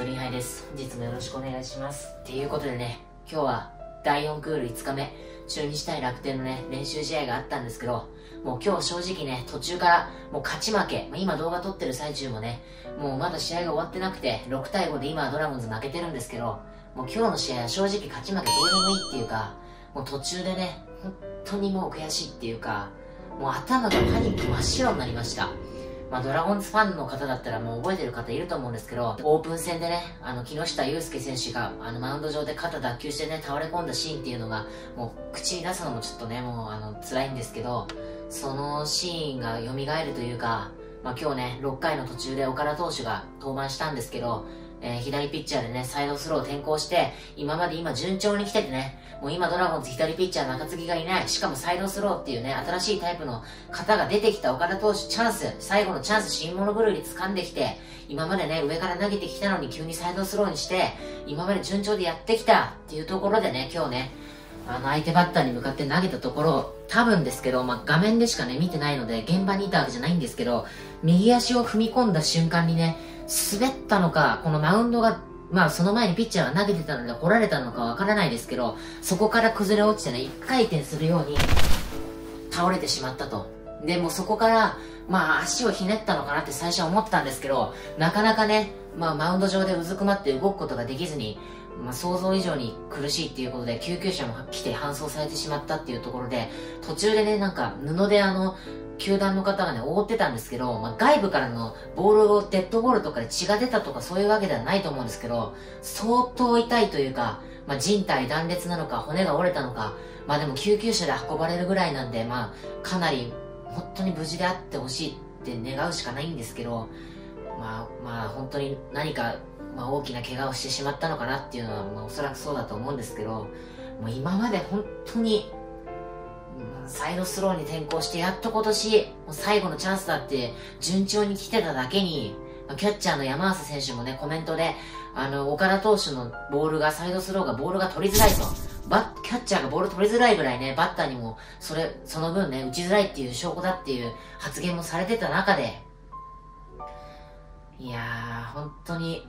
鳥ハイです。本日もよろしくお願いします。っていうことでね、今日は第4クール5日目、中日対楽天のね、練習試合があったんですけど、もう今日正直ね、途中からもう勝ち負け、今動画撮ってる最中もね、もうまだ試合が終わってなくて、6対5で今ドラゴンズ負けてるんですけど、もう今日の試合は正直勝ち負けどうでもいいっていうか、もう途中でね、本当にもう悔しいっていうか、もう頭がパニック真っ白になりました。まあ、ドラゴンズファンの方だったらもう覚えてる方いると思うんですけど、オープン戦でね、あの、木下祐介選手が、あの、マウンド上で肩脱臼してね、倒れ込んだシーンっていうのが、もう、口に出すのもちょっとね、もう、あの、辛いんですけど、そのシーンが蘇るというか、まあ、今日ね、6回の途中で岡田投手が登板したんですけど、えー、左ピッチャーでね、サイドスローを転向して、今まで今順調に来ててね、もう今ドラゴンズ左ピッチャー中継ぎがいない、しかもサイドスローっていうね、新しいタイプの方が出てきた岡田投手チャンス、最後のチャンス新物狂いで掴んできて、今までね、上から投げてきたのに急にサイドスローにして、今まで順調でやってきたっていうところでね、今日ね、あの相手バッターに向かって投げたところ、多分ですけど、まあ、画面でしかね、見てないので、現場にいたわけじゃないんですけど、右足を踏み込んだ瞬間にね、滑ったのか、このマウンドがまあその前にピッチャーが投げてたので掘られたのかわからないですけど、そこから崩れ落ちてね、一回転するように倒れてしまったと。で、もそこから、まあ足をひねったのかなって最初は思ってたんですけど、なかなかね、まあマウンド上でうずくまって動くことができずに、まあ、想像以上に苦しいっていうことで救急車も来て搬送されてしまったっていうところで途中でねなんか布であの球団の方がね、覆ってたんですけど、まあ、外部からのボールを、デッドボールとかで血が出たとかそういうわけではないと思うんですけど、相当痛いというか、まあ、人体断裂なのか、骨が折れたのか、まあでも救急車で運ばれるぐらいなんで、まあ、かなり、本当に無事であってほしいって願うしかないんですけど、まあ、まあ、本当に何か、まあ、大きな怪我をしてしまったのかなっていうのは、まあ、おそらくそうだと思うんですけど、もう今まで本当に、サイドスローに転向してやっと今年、もう最後のチャンスだって順調に来てただけに、キャッチャーの山浅選手もね、コメントで、あの、岡田投手のボールが、サイドスローがボールが取りづらいと。バッキャッチャーがボール取りづらいぐらいね、バッターにも、それ、その分ね、打ちづらいっていう証拠だっていう発言もされてた中で、いやー、本当に、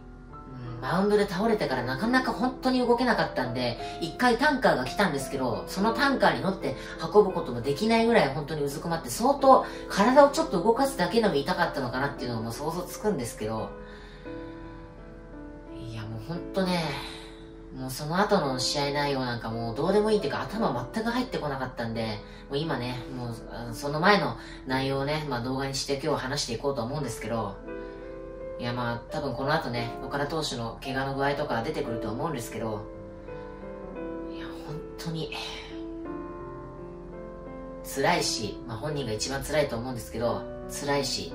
マウンドで倒れてからなかなか本当に動けなかったんで、一回タンカーが来たんですけど、そのタンカーに乗って運ぶこともできないぐらい本当にうずくまって、相当体をちょっと動かすだけでも痛かったのかなっていうのも想像つくんですけど、いやもう本当ね、もうその後の試合内容なんかもうどうでもいいっていうか頭全く入ってこなかったんで、もう今ね、もうその前の内容をね、まあ動画にして今日話していこうと思うんですけど、いやまあ多分この後ね岡田投手の怪我の具合とか出てくると思うんですけどいや本当に辛いし、まあ、本人が一番辛いと思うんですけど辛いし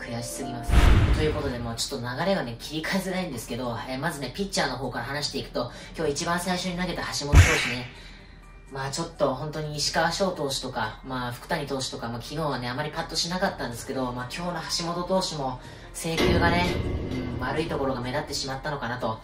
悔しすぎます。ということで、もうちょっと流れがね、切り替えづらいんですけど、えー、まずね、ピッチャーの方から話していくと、今日一番最初に投げた橋本投手ね、まあちょっと本当に石川翔投手とか、まあ福谷投手とか、まあ昨日はね、あまりパッとしなかったんですけど、まあ今日の橋本投手も制球がね、うん、悪いところが目立ってしまったのかなと。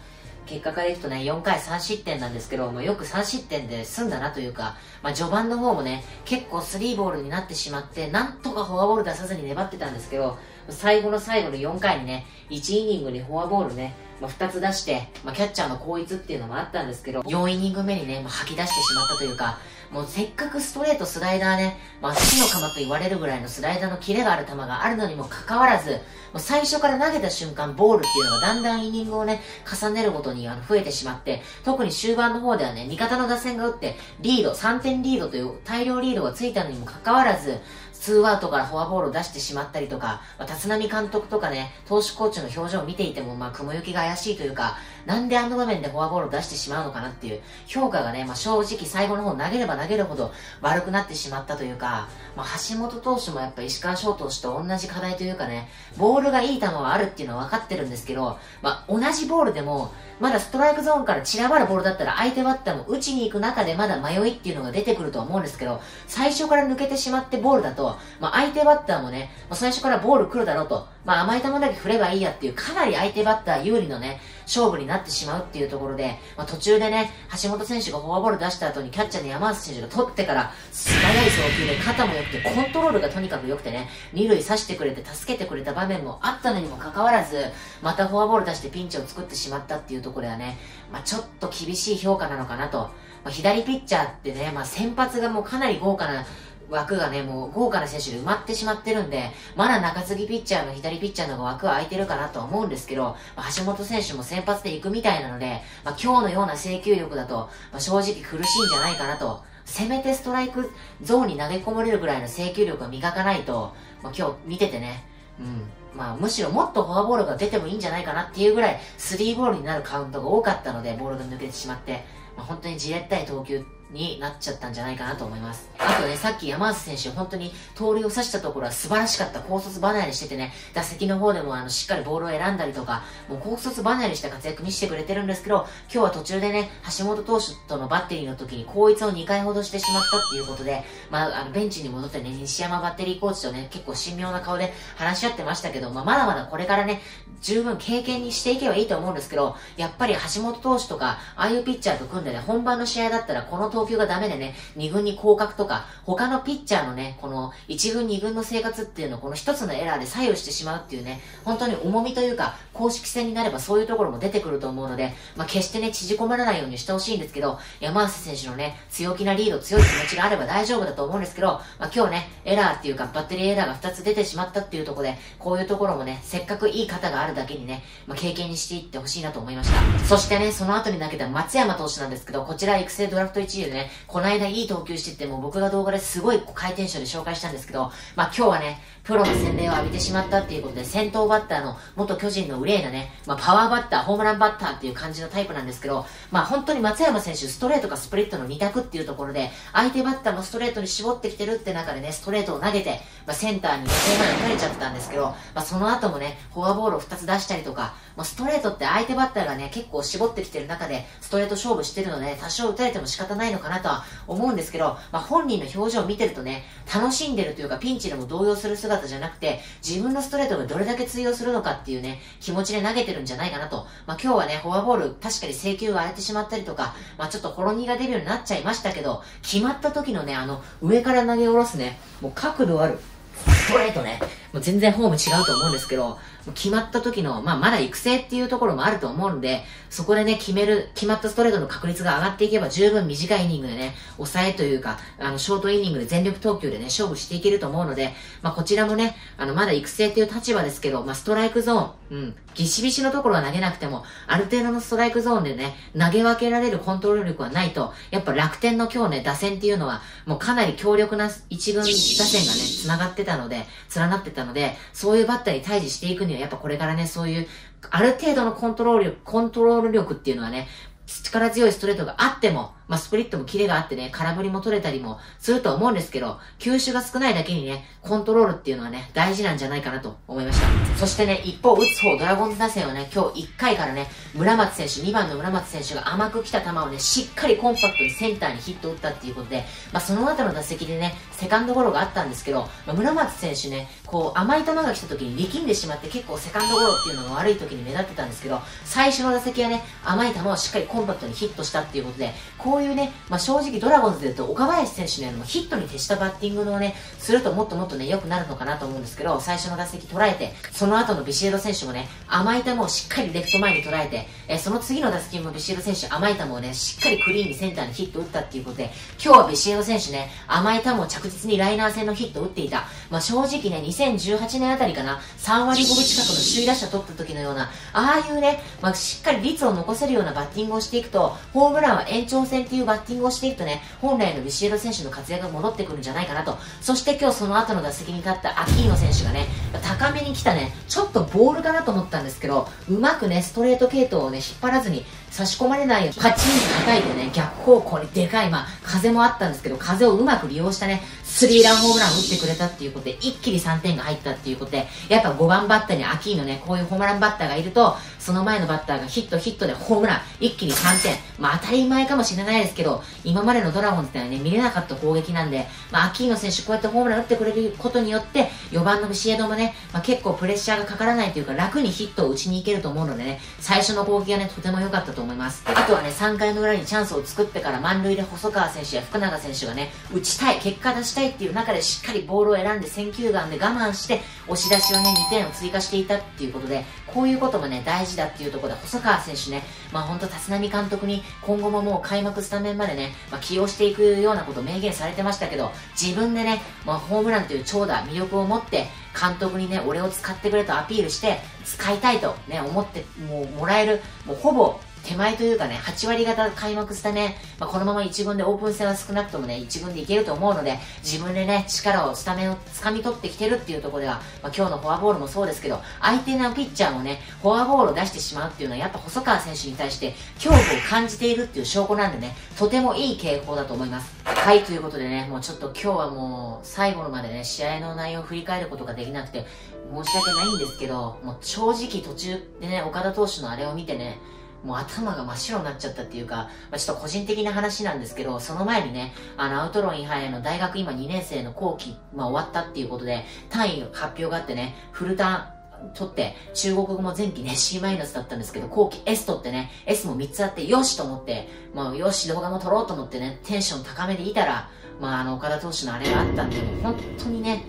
結果からいくとね、4回3失点なんですけど、もうよく3失点で済んだなというか、まあ序盤の方もね、結構スリーボールになってしまって、なんとかフォアボール出さずに粘ってたんですけど、最後の最後の4回にね、1イニングにフォアボールね、まあ、2つ出して、まあ、キャッチャーの後逸っていうのもあったんですけど、4イニング目にね、まあ、吐き出してしまったというか、もうせっかくストレート、スライダーね、まあ、死の釜と言われるぐらいのスライダーのキレがある球があるのにもかかわらず、もう最初から投げた瞬間、ボールっていうのがだんだんイニングをね、重ねるごとにあの増えてしまって、特に終盤の方ではね、味方の打線が打って、リード、3点リードという大量リードがついたのにもかかわらず、ツーアウトからフォアボールを出してしまったりとか、まあ、立浪監督とかね、投手コーチの表情を見ていても、まあ、雲行きが怪しいというか、なんであの場面でフォアボールを出してしまうのかなっていう評価がね、まあ、正直最後の方投げれば投げるほど悪くなってしまったというか、まあ、橋本投手もやっぱ石川翔投手と同じ課題というかね、ボールがいい球はあるっていうのは分かってるんですけど、まあ、同じボールでも、まだストライクゾーンから散らばるボールだったら相手バッターも打ちに行く中でまだ迷いっていうのが出てくると思うんですけど、最初から抜けてしまってボールだと、まあ、相手バッターもね、まあ、最初からボール来るだろうと、まあ甘い球だけ振ればいいやっていうかなり相手バッター有利のね、勝負になってしまうっていうところで、まあ、途中でね、橋本選手がフォアボール出した後にキャッチャーの山内選手が取ってから素早い送球で肩も良くてコントロールがとにかく良くてね、二塁刺してくれて助けてくれた場面もあったのにもかかわらず、またフォアボール出してピンチを作ってしまったっていうところではね、まあ、ちょっと厳しい評価なのかなと。まあ、左ピッチャーってね、まあ、先発がもうかなり豪華な枠がね、もう豪華な選手で埋まってしまってるんで、まだ中継ぎピッチャーの左ピッチャーの枠は空いてるかなと思うんですけど、まあ、橋本選手も先発で行くみたいなので、まあ、今日のような制球力だと、まあ、正直苦しいんじゃないかなと。せめてストライクゾーンに投げ込まれるぐらいの制球力を磨かないと、まあ、今日見ててね、うん。まあ、むしろもっとフォアボールが出てもいいんじゃないかなっていうぐらい、スリーボールになるカウントが多かったので、ボールが抜けてしまって、まあ、本当にじれったい投球になっちゃったんじゃないかなと思います。あとね、さっき山内選手、本当に盗塁を刺したところは素晴らしかった。高卒離れしててね、打席の方でもあの、しっかりボールを選んだりとか、もう高卒離れした活躍見せてくれてるんですけど、今日は途中でね、橋本投手とのバッテリーの時に後逸を2回ほどしてしまったっていうことで、まあ、あの、ベンチに戻ってね、西山バッテリーコーチとね、結構神妙な顔で話し合ってましたけど、まあ、まだまだこれからね、十分経験にしていけばいいと思うんですけど、やっぱり橋本投手とか、ああいうピッチャーと組んでね、本番の試合だったらこの投球がダメでね、2軍に降格とか、他のピッチャーのね、この1軍2軍の生活っていうのをこの一つのエラーで左右してしまうっていうね、本当に重みというか、公式戦になればそういうところも出てくると思うので、まあ、決してね、縮こまらないようにしてほしいんですけど、山内選手のね、強気なリード、強い気持ちがあれば大丈夫だと思うんですけど、まあ、今日ね、エラーっていうか、バッテリーエラーが2つ出てしまったっていうところで、こういうところもね、せっかくいい方があるだけにね、まあ、経験にしていってほしいなと思いました。そしてね、その後に投げた松山投手なんですけど、こちら育成ドラフト1位でね、この間いい投球してても僕が動画ですごい回転賞で紹介したんですけど、まあ今日はね、プロの洗礼を浴びてしまったっていうことで、先頭バッターの元巨人の憂いなね、まあ、パワーバッター、ホームランバッターっていう感じのタイプなんですけど、まあ本当に松山選手、ストレートかスプリットの2択っていうところで、相手バッターもストレートに絞ってきてるって中でね、ストレートを投げて、まあ、センターにホームラン打たれちゃったんですけど、まあその後もね、フォアボールを2つ出したりとか、まあ、ストレートって相手バッターがね、結構絞ってきてる中で、ストレート勝負してるので、多少打たれても仕方ないのかなとは思うんですけど、まあ本人の表情を見てるとね、楽しんでるというか、ピンチでも動揺する姿じゃなくて、自分のストレートがどれだけ通用するのかっていうね、気持ちで投げてるんじゃないかなと。まあ、今日はね、フォアボール、確かに請球が荒れてしまったりとか、まあ、ちょっとほろ苦が出るようになっちゃいましたけど、決まった時のね、あの、上から投げ下ろすね、もう角度ある、ストレートね、もう全然フォーム違うと思うんですけど、決まった時の、まあ、まだ育成っていうところもあると思うんで、そこでね、決める、決まったストレートの確率が上がっていけば十分短いイニングでね、抑えというか、あの、ショートイニングで全力投球でね、勝負していけると思うので、まあ、こちらもね、あの、まだ育成っていう立場ですけど、まあ、ストライクゾーン、うん、ギシビシのところは投げなくても、ある程度のストライクゾーンでね、投げ分けられるコントロール力はないと、やっぱ楽天の今日ね、打線っていうのは、もうかなり強力な一軍打線がね、繋がってたので、連なってたので、のでそういうバッターに対峙していくには、やっぱこれからね、そういう、ある程度のコントロール力、コントロール力っていうのはね、力強いストレートがあっても、まあ、スプリットもキレがあってね、空振りも取れたりもすると思うんですけど、球種が少ないだけにね、コントロールっていうのはね、大事なんじゃないかなと思いました。そしてね、一方、打つ方、ドラゴンズ打線はね、今日1回からね、村松選手、2番の村松選手が甘く来た球をね、しっかりコンパクトにセンターにヒットを打ったっていうことで、まあ、その後の打席でね、セカンドゴロがあったんですけど、まあ、村松選手ね、こう、甘い球が来た時に力んでしまって結構セカンドゴロっていうのが悪い時に目立ってたんですけど、最初の打席はね、甘い球をしっかりコンパクトにヒットしたっていうことで、こうういうね、まあ、正直ドラゴンズで言うと岡林選手のようなヒットに徹したバッティングのね、するともっともっとね、良くなるのかなと思うんですけど、最初の打席捉えて、その後のビシエド選手もね、甘い球をしっかりレフト前に捉えて、えその次の打席もビシエド選手甘い球をね、しっかりクリーンにセンターにヒット打ったっていうことで、今日はビシエド選手ね、甘い球を着実にライナー戦のヒットを打っていた。まあ、正直ね、2018年あたりかな、3割5分近くの首位打者取った時のような、ああいうね、まあ、しっかり率を残せるようなバッティングをしていくと、ホームランは延長戦っていうバッティングをしていくとね、本来のビシエド選手の活躍が戻ってくるんじゃないかなと。そして今日その後の打席に立ったアキーノ選手がね、高めに来たね、ちょっとボールかなと思ったんですけど、うまくね、ストレート系統をね、引っ張らずに、差し込まれないように、パチンと叩いてね、逆方向にでかい、まあ、風もあったんですけど、風をうまく利用したね、スリーランホームラン打ってくれたっていうことで、一気に3点が入ったっていうことで、やっぱ5番バッターにアキーのね、こういうホームランバッターがいると、その前のバッターがヒットヒットでホームラン、一気に3点。まあ当たり前かもしれないですけど、今までのドラゴンズではね、見れなかった攻撃なんで、まあアキーノ選手こうやってホームラン打ってくれることによって、4番のビシエドもね、まあ、結構プレッシャーがかからないというか、楽にヒットを打ちに行けると思うのでね、最初の攻撃がね、とても良かったと思います。あとはね、3回の裏にチャンスを作ってから満塁で細川選手や福永選手がね、打ちたい、結果出したいっていう中でしっかりボールを選んで選球眼で我慢して、押し出しをね、2点を追加していたっていうことで、こういうこともね、大事だっていうところで、細川選手ね、まあ本当立浪監督に今後ももう開幕スタメンまでね、まあ、起用していくようなことを明言されてましたけど、自分でね、まあ、ホームランという長打、魅力を持って、監督にね、俺を使ってくれとアピールして、使いたいとね、思って、もうもらえる、もうほぼ手前というかね、8割方開幕したね、まあ、このまま1軍でオープン戦は少なくともね、1軍でいけると思うので、自分でね、力を、スタメンを掴み取ってきてるっていうところでは、まあ、今日のフォアボールもそうですけど、相手のピッチャーもね、フォアボールを出してしまうっていうのは、やっぱ細川選手に対して恐怖を感じているっていう証拠なんでね、とてもいい傾向だと思います。はい、ということでね、もうちょっと今日はもう、最後までね、試合の内容を振り返ることができなくて、申し訳ないんですけど、もう正直途中でね、岡田投手のあれを見てね、もう頭が真っ白になっちゃったっていうか、まあ、ちょっと個人的な話なんですけど、その前にね、あの、アウトローインハイの大学今2年生の後期、まあ終わったっていうことで、単位発表があってね、フルターン、取って、中国語も前期ね、C マイナスだったんですけど、後期 S 取ってね、S も3つあって、よしと思って、まあ、よし、動画も撮ろうと思ってね、テンション高めでいたら、まあ、あの、岡田投手のあれがあったんで、本当にね、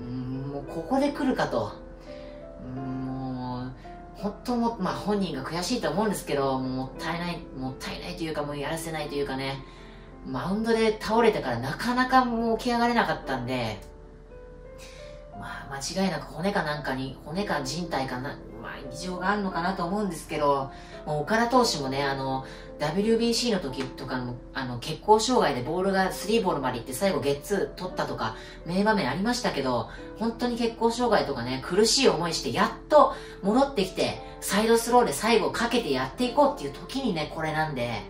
うん、もうここで来るかと、うん本当も、まあ本人が悔しいと思うんですけど、もったいない、もったいないというかもうやらせないというかね、マウンドで倒れてからなかなかもう起き上がれなかったんで、まあ間違いなく骨かなんかに、骨か人体かな、まあ異常があるのかなと思うんですけど、もう岡田投手もね、あの、WBC の時とかの、あの、血行障害でボールが3ボールまで行って最後ゲッツー取ったとか、名場面ありましたけど、本当に血行障害とかね、苦しい思いしてやっと戻ってきて、サイドスローで最後かけてやっていこうっていう時にね、これなんで、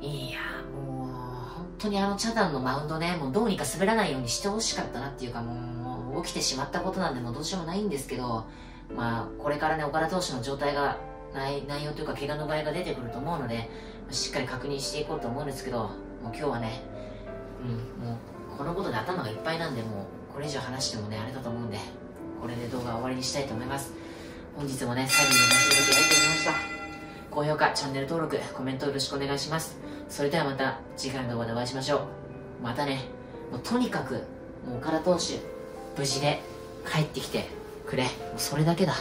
いやもう、本当にあのチャダンのマウンドね、もうどうにか滑らないようにしてほしかったなっていうか、もう起きてしまったことなんで、もうどうしようもないんですけど、まあ、これからね、岡田投手の状態が内内容というか怪我の場合が出てくると思うので、しっかり確認していこうと思うんですけど、もう今日はね、うん、もうこのことで頭がいっぱいなんで、もうこれ以上話してもね、あれだと思うんで、これで動画終わりにしたいと思います。本日もね、最後にお話しいただきありがとうございました。高評価、チャンネル登録、コメントよろしくお願いします。それではまた次回の動画でお会いしましょう。またね、もうとにかく、もう岡田投手、無事で帰ってきてくれ。もうそれだけだ。